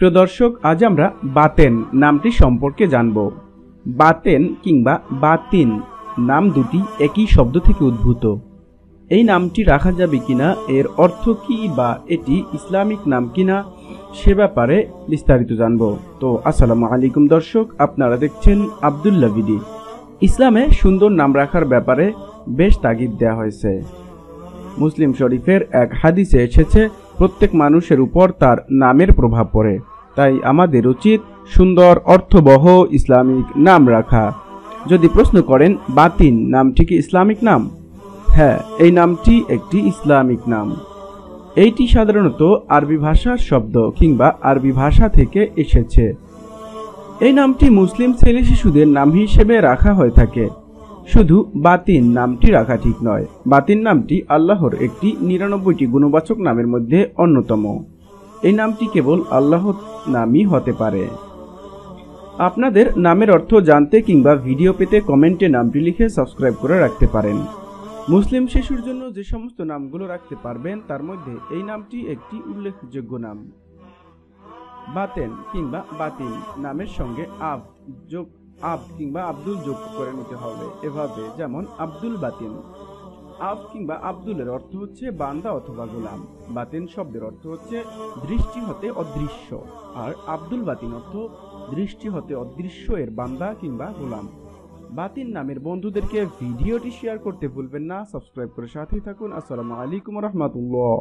প্রিয় দর্শক, আজ আমরা বাতেন নামটি সম্পর্কে জানব। বাতেন কিংবা বাতিন নাম দুটি একই শব্দ থেকে উদ্ভূত। এই নামটি রাখা যাবে কিনা, এর অর্থ কি বা এটি ইসলামিক নাম কিনা, সে ব্যাপারে বিস্তারিত জানব। তো, আসসালামু আলাইকুম দর্শক, আপনারা দেখছেন আবদুল্লা বিডি। ইসলামে সুন্দর নাম রাখার ব্যাপারে বেশ তাগিদ দেওয়া হয়েছে। মুসলিম শরীফের এক হাদিসে এসেছে প্রত্যেক মানুষের উপর তার নামের প্রভাব পড়ে। তাই আমাদের উচিত সুন্দর, অর্থবহ ইসলামিক নাম রাখা। যদি প্রশ্ন করেন বাতিন নামটি কি ইসলামিক নাম? হ্যাঁ এই নামটি একটি ইসলামিক নাম। এইটি সাধারণত আরবি ভাষার শব্দ কিংবা আরবি ভাষা থেকে এসেছে। এই নামটি মুসলিম ছেলে শিশুদের নাম হিসেবে রাখা হয়ে থাকে। শুধু বাতিন নামটি রাখা ঠিক নয়। বাতিন নামটি আল্লাহর একটি নিরানব্বইটি গুণবাচক নামের মধ্যে অন্যতম। এই নামটি কেবল আল্লাহর নামই হতে পারে। আপনাদের নামের অর্থ জানতে কিংবা ভিডিও পেতে কমেন্টে নামটি লিখে সাবস্ক্রাইব করে রাখতে পারেন। মুসলিম শিশুর জন্য যে সমস্ত নামগুলো রাখতে পারবেন, তার মধ্যে এই নামটি একটি উল্লেখযোগ্য নাম। বাতেন কিংবা বাতিন নামের সঙ্গে আব যোগ আব কিংবা আব্দুল যোগ করে নিতে হবে এভাবে, যেমন আব্দুল বাতিন আব কিংবা আব্দুলের অর্থ হচ্ছে বান্দা অথবা গোলাম। বাতিন শব্দের অর্থ হচ্ছে দৃষ্টি হতে অদৃশ্য। আর আব্দুল বাতিন অর্থ দৃষ্টি হতে অদৃশ্য এর বান্দা কিংবা গোলাম। বাতিন নামের বন্ধুদেরকে ভিডিওটি শেয়ার করতে ভুলবেন না। সাবস্ক্রাইব করে সাথেই থাকুন। আসসালামু আলাইকুম রহমতুল্লাহ।